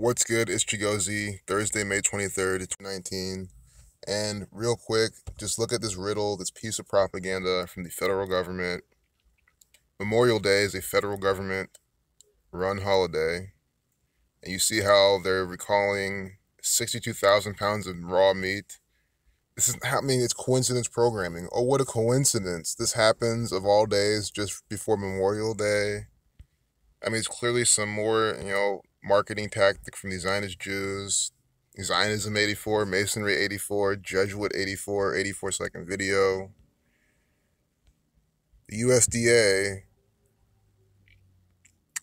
What's good? It's Chigozie, Thursday, May 23rd, 2019. And real quick, just look at this riddle, this piece of propaganda from the federal government. Memorial Day is a federal government run holiday. And you see how they're recalling 62,000 pounds of raw meat. This is happening, it's coincidence programming. Oh, what a coincidence. This happens of all days just before Memorial Day. I mean, it's clearly some more, you know, marketing tactic from the Zionist Jews. Zionism 84, Masonry 84, Jesuit 84, 84 second video. The USDA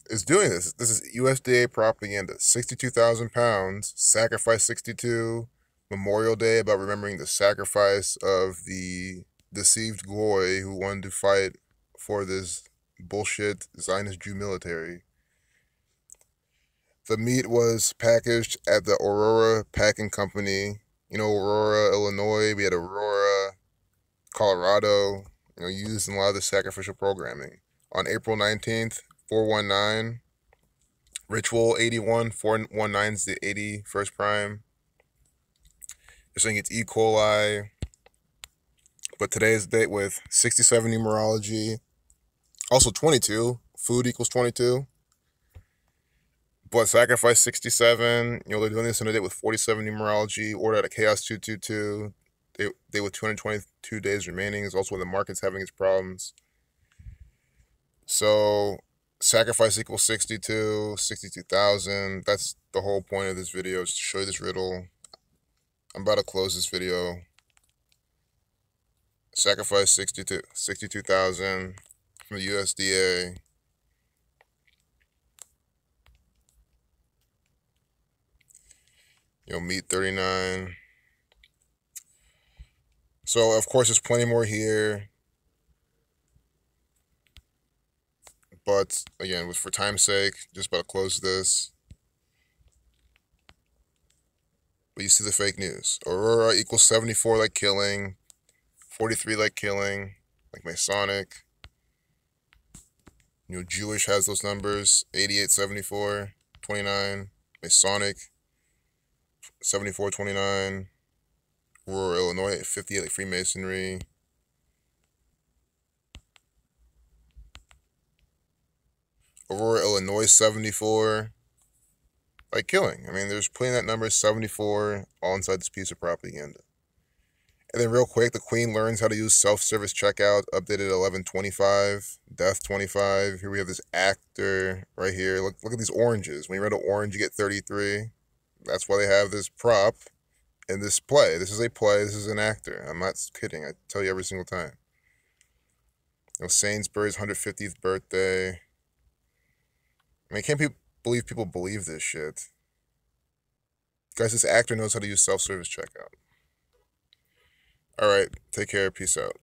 is doing this. This is USDA propaganda. 62,000 pounds, sacrifice 62, Memorial Day about remembering the sacrifice of the deceived Goy who wanted to fight for this bullshit Zionist Jew military. The meat was packaged at the Aurora Packing Company. You know, Aurora, Illinois. We had Aurora, Colorado. You know, used in a lot of the sacrificial programming. On April 19th, 419. Ritual 81, 419 is the 81st prime. They're saying it's E. coli. But today's date with 67 numerology. Also 22. Food equals 22. But Sacrifice 67, you know, they're doing this in a day with 47 numerology, order at a Chaos 222. They, they with 222 days remaining is also when the market's having its problems. So sacrifice equals 62, 62,000. That's the whole point of this video is to show you this riddle. I'm about to close this video. Sacrifice 62, 62,000 from the USDA. You know, meat 39. So, of course, there's plenty more here. But, again, for time's sake, just about to close this. But you see the fake news. Aurora equals 74 like killing, 43 like killing, like Masonic. You know, Jewish has those numbers, 88, 74, 29, Masonic, 7429, rural Illinois, 58 like Freemasonry. Aurora, Illinois, 74. Like killing. I mean, there's putting that number 74 all inside this piece of propaganda. And then real quick, the Queen learns how to use self-service checkout, updated 1125, death 25. Here we have this actor right here. Look, look at these oranges. When you run an orange, you get 33. That's why they have this prop in this play. This is a play. This is an actor. I'm not kidding. I tell you every single time. You know, Sainsbury's 150th birthday. I mean, can't pe- believe people believe this shit. Guys, this actor knows how to use self-service checkout. All right, take care. Peace out.